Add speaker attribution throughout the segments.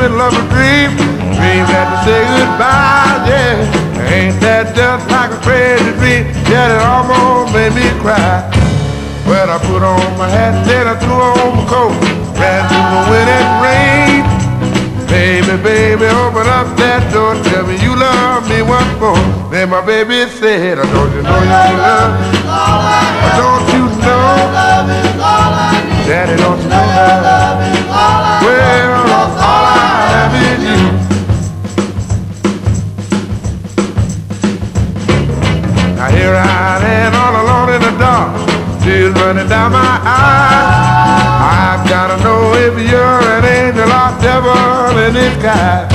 Speaker 1: middle of a dream. Dream had to say goodbye, yeah. Ain't that just like a crazy dream? Yeah, it almost made me cry. Well, I put on my hat, then I threw on my coat, ran through the wind and rain. Baby, baby, open up that door, tell me you love me once more. Then my baby said, I don't you know you love me? Don't you know? Daddy, don't you know tears running down my eyes. I've gotta know if you're an angel or devil in disguise.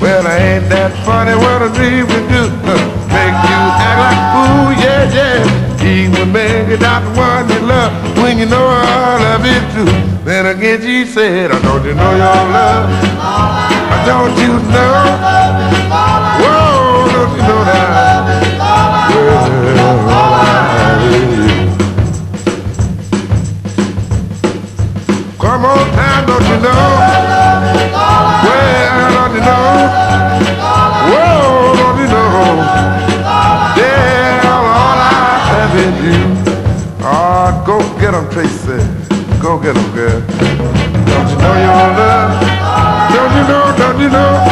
Speaker 1: Well, ain't that funny what a dream can do? Make you act like a fool, yeah, yeah. Even make it not the one you love when you know I love it too. Then again she said, I don't you know your love? I don't you go get 'em, Tracy. Go get 'em, girl. Don't you know your love? Don't you know, don't you know?